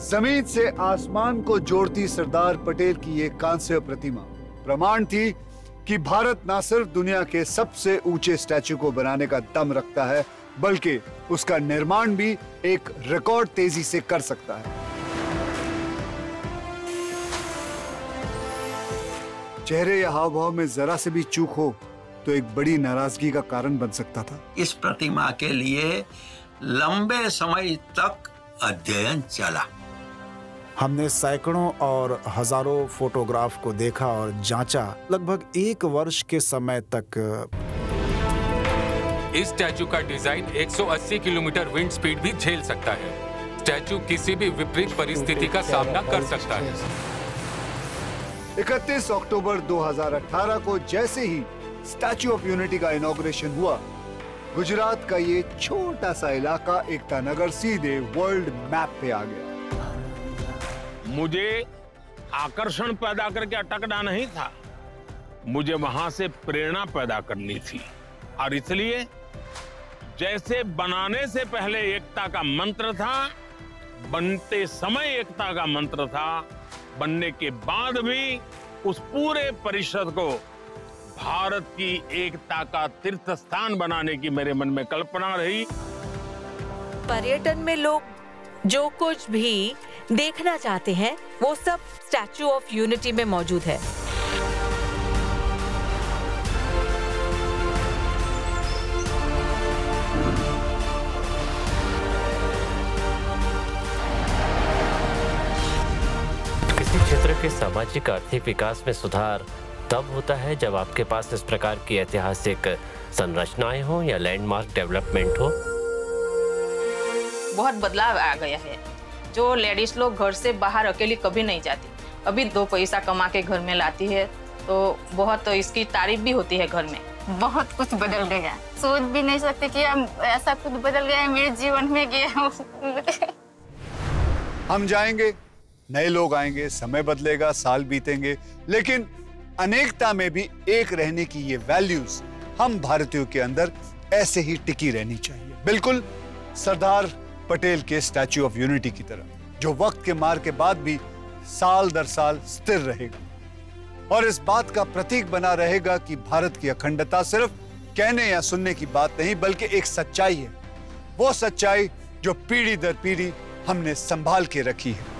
ज़मीन से आसमान को जोड़ती सरदार पटेल की ये कांस्य प्रतिमा। प्रमाण थी कि भारत न सिर्फ़ दुनिया के सबसे ऊँचे स्टैचू को बनाने का दम रखता है, बल्कि उसका निर्माण भी एक रिकॉर्ड तेज़ी से कर सकता है। चेहरे या हाव भाव में जरा से भी चूक हो तो एक बड़ी नाराज़गी का कारण बन सकता था। इस प्रतिमा के लिए लंबे समय तक अध्ययन चला। हमने सैकड़ों और हज़ारों फोटोग्राफ को देखा और जांचा लगभग एक वर्ष के समय तक। इस स्टैचू का डिज़ाइन 180 किलोमीटर विंड स्पीड भी झेल सकता है। स्टैचू किसी भी विपरीत परिस्थिति का सामना कर सकता है। 31 अक्टूबर 2018 को जैसे ही स्टैचू ऑफ़ यूनिटी का इनोग्रेशन हुआ गुजरात का ये छोटा सा इलाका एकता नगर सीधे वर्ल्ड मैप पे आ गया। मुझे आकर्षण पैदा करके अटकना नहीं था। मुझे वहाँ से प्रेरणा पैदा करनी थी। और इसलिए, जैसे बनाने से पहले एकता का मंत्र था, बनते समय एकता का मंत्र था, बनने के बाद भी उस पूरे परिषद को भारत की एकता का तीर्थ स्थान बनाने की मेरे मन में कल्पना रही। पर्यटन में लोग, जो कुछ भी देखना चाहते हैं वो सब स्टैचू ऑफ़ यूनिटी में मौजूद है। किसी क्षेत्र के सामाजिक आर्थिक विकास में सुधार तब होता है जब आपके पास इस प्रकार की ऐतिहासिक संरचनाएँ हो या लैंडमार्क डेवलपमेंट हो। बहुत बदलाव आ गया है। जो लेडीज़ लोग घर से बाहर अकेली कभी नहीं जाती। अभी दो पैसा कमा के घर में लाती है तो बहुत तो इसकी तारीफ़ भी होती है घर में। बहुत कुछ बदल गया। सोच भी नहीं सकते कि हम ऐसा कुछ बदल गया है मेरे जीवन में गया हम जाएँगे नए लोग आएँगे समय बदलेगा साल बीतेंगे लेकिन अनेकता में भी एक रहने की ये वैल्यूज़ हम भारतीयों के अंदर ऐसे ही टिकी रहनी चाहिए। बिल्कुल सरदार पटेल के स्टैच्यू ऑफ़ यूनिटी की तरह, जो वक्त के मार के बाद भी साल दर साल स्थिर रहेगा। और इस बात का प्रतीक बना रहेगा कि भारत की अखंडता सिर्फ़ कहने या सुनने की बात नहीं, बल्कि एक सच्चाई है। वो सच्चाई जो पीढ़ी दर पीढ़ी हमने संभाल के रखी है।